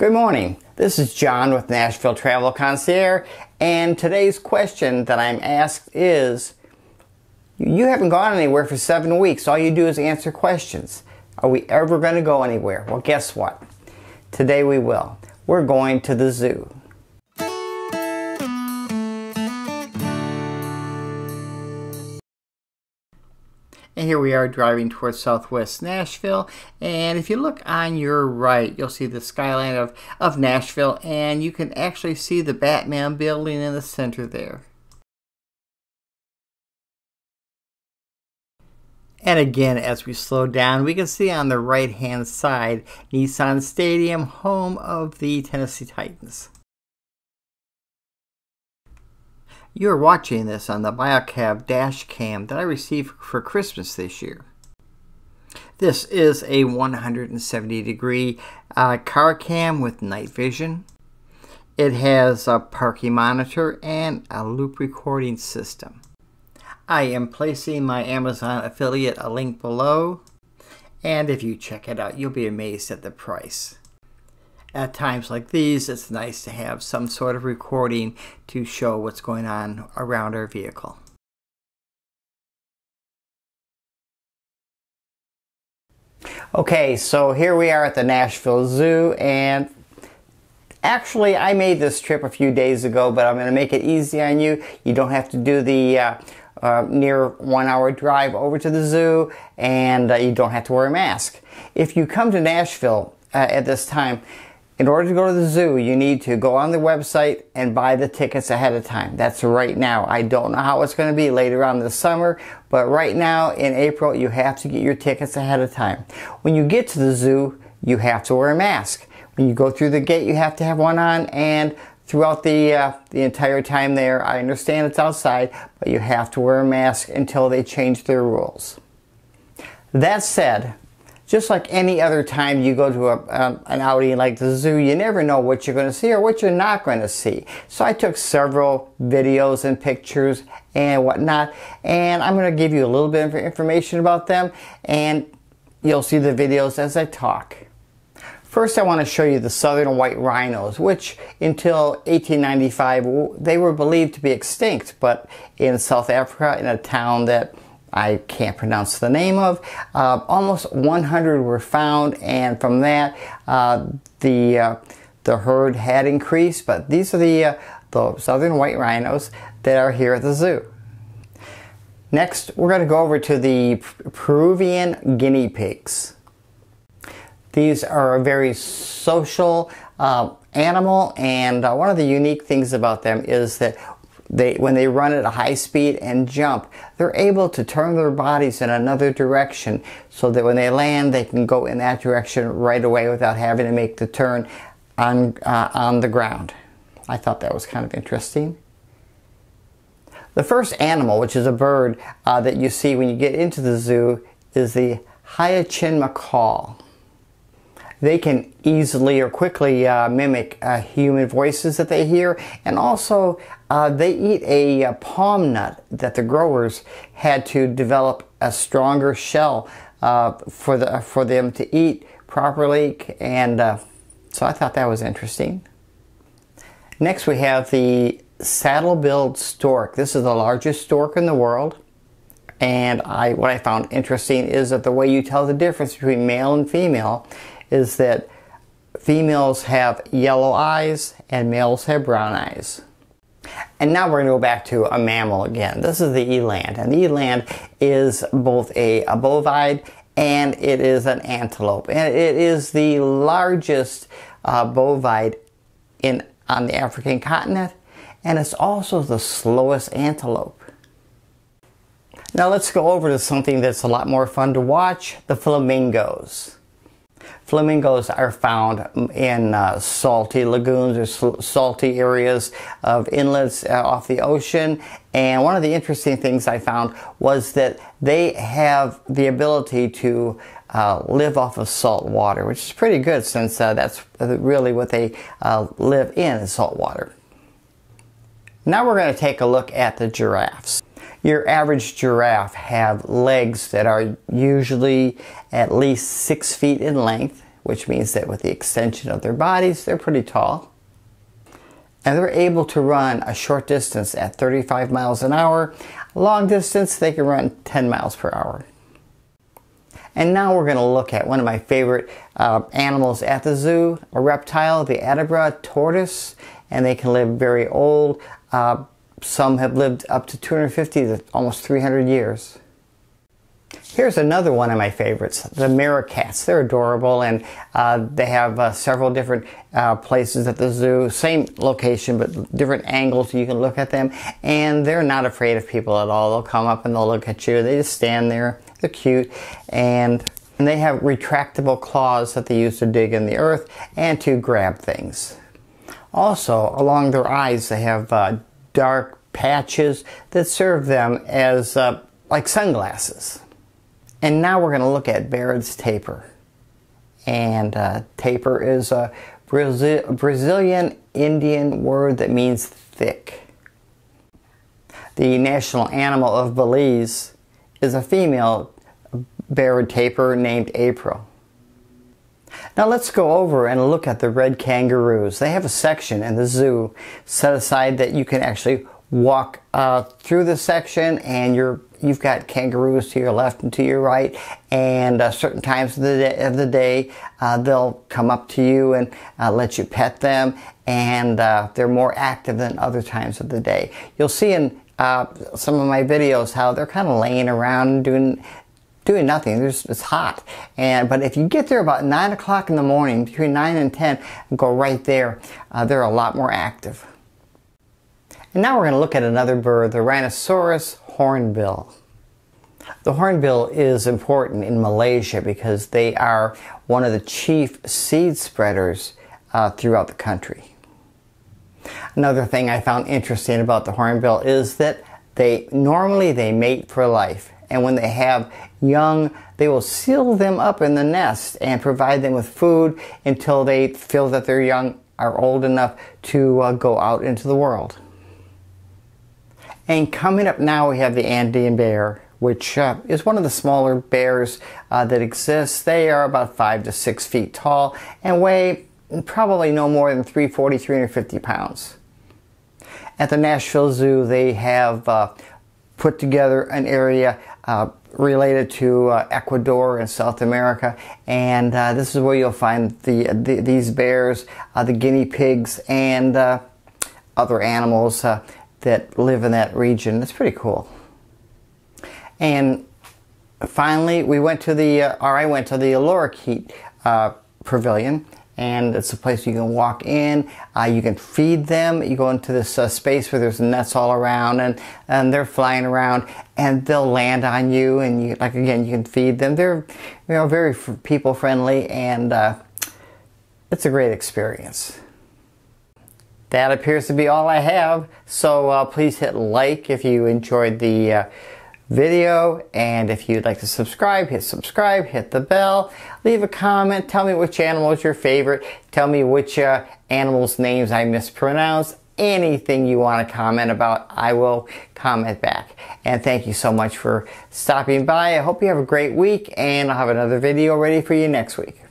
Good morning. This is John with Nashville Travel Concierge, and today's question that I'm asked is You haven't gone anywhere for seven weeks. All you do is answer questions. Are we ever going to go anywhere? Well, guess what? Today we will. We're going to the zoo. And here we are driving towards southwest Nashville. And if you look on your right, you'll see the skyline of, of Nashville. And you can actually see the Batman building in the center there. And again, as we slow down, we can see on the right hand side Nissan Stadium, home of the Tennessee Titans. You're watching this on the Byakov dash cam that I received for Christmas this year. This is a 170 degree uh, car cam with night vision. It has a parking monitor and a loop recording system. I am placing my Amazon affiliate a link below and if you check it out you'll be amazed at the price at times like these, it's nice to have some sort of recording to show what's going on around our vehicle. Okay, so here we are at the Nashville Zoo, and actually I made this trip a few days ago, but I'm going to make it easy on you. You don't have to do the uh, uh, near one hour drive over to the zoo, and uh, you don't have to wear a mask. If you come to Nashville uh, at this time, in order to go to the zoo, you need to go on the website and buy the tickets ahead of time. That's right now. I don't know how it's going to be later on this summer, but right now in April, you have to get your tickets ahead of time. When you get to the zoo, you have to wear a mask. When you go through the gate, you have to have one on, and throughout the uh, the entire time there, I understand it's outside, but you have to wear a mask until they change their rules. That said, just like any other time you go to a, um, an outing like the zoo, you never know what you're going to see or what you're not going to see. So I took several videos and pictures and whatnot, and I'm going to give you a little bit of information about them, and you'll see the videos as I talk. First, I want to show you the southern white rhinos, which until 1895, they were believed to be extinct, but in South Africa, in a town that I can't pronounce the name of. Uh, almost 100 were found, and from that, uh, the uh, the herd had increased. But these are the uh, the southern white rhinos that are here at the zoo. Next, we're going to go over to the Peruvian guinea pigs. These are a very social uh, animal, and uh, one of the unique things about them is that they, when they run at a high speed and jump, they're able to turn their bodies in another direction so that when they land, they can go in that direction right away without having to make the turn on, uh, on the ground. I thought that was kind of interesting. The first animal, which is a bird uh, that you see when you get into the zoo, is the Hyacinth macaw. They can easily or quickly uh, mimic uh, human voices that they hear, and also uh, they eat a, a, palm nut that the growers had to develop a stronger shell uh, for the for them to eat properly, and uh, so I thought that was interesting. Next, we have the saddle-billed stork. This is the largest stork in the world. And I, what I found interesting is that the way you tell the difference between male and female is that females have yellow eyes and males have brown eyes. And now we're going to go back to a mammal again. This is the eland. And the eland is both a, a and it is an antelope. And it is the largest uh, in, on the African continent. And it's also the slowest antelope. Now let's go over to something that's a lot more fun to watch, the flamingos. Flamingos are found in uh, salty lagoons or salty areas of inlets uh, off the ocean. And one of the interesting things I found was that they have the ability to uh, live off of salt water, which is pretty good since uh, that's really what they uh, live in is salt water. Now we're going to take a look at the giraffes. Your average giraffe have legs that are usually at least six feet in length, which means that with the extension of their bodies, they're pretty tall. And they're able to run a short distance at 35 miles an hour. Long distance, they can run 10 miles per hour. And now we're going to look at one of my favorite uh, animals at the zoo, a reptile, the Aldabra tortoise. And they can live very old. Uh, some have lived up to 250 to almost 300 years. Here's another one of my favorites, the meerkats. They're adorable and uh, they have uh, several different uh, places at the zoo. Same location, but different angles you can look at them. And they're not afraid of people at all. They'll come up and they'll look at you. They just stand there. They're cute. And, and they have retractable claws that they use to dig in the earth and to grab things. Also, along their eyes, they have uh, dark patches that serve them as uh, like sunglasses. And now we're going to look at Baird's tapir. And uh, tapir is a Brazil Brazilian Indian word that means thick. The national animal of Belize is a female Baird tapir named April. Now let's go over and look at the red kangaroos. They have a section in the zoo set aside that you can actually walk uh, through the section and you're you've got kangaroos to your left and to your right and uh, certain times of the day, of the day uh, they'll come up to you and uh, let you pet them and uh, they're more active than other times of the day you'll see in uh, some of my videos how they're kind of laying around doing doing nothing. It's hot. And but if you get there about nine o'clock in the morning, between nine and ten, and go right there, uh, they're a lot more active. And now we're going to look at another bird, the Rhinoceros hornbill. The hornbill is important in Malaysia because they are one of the chief seed spreaders uh, throughout the country. Another thing I found interesting about the hornbill is that they normally they mate for life and when they have young they will seal them up in the nest and provide them with food until they feel that their young are old enough to uh, go out into the world. And coming up now we have the Andean bear, which uh, is one of the smaller bears uh, that exists. They are about five to six feet tall and weigh probably no more than 340, 350 pounds. At the Nashville Zoo, they have uh, put together an area uh, related to uh, Ecuador and South America, and uh, this is where you'll find the, the these bears, the guinea pigs, and other animals that live in that region. It's pretty cool. And finally, we went to the, uh, or I went to the Lorikeet uh, Pavilion, and it's a place you can walk in. Uh, you can feed them. You go into this uh, space where there's nets all around, and and they're flying around, and they'll land on you, and you like again you can feed them. They're you know very people friendly, and uh, it's a great experience that appears to be all I have. So uh, please hit like if you enjoyed the uh, video. And if you'd like to subscribe, hit subscribe, hit the bell, leave a comment, tell me which animal is your favorite, tell me which uh, animals' names I mispronounced. Anything you want to comment about, I will comment back. And thank you so much for stopping by. I hope you have a great week, and I'll have another video ready for you next week.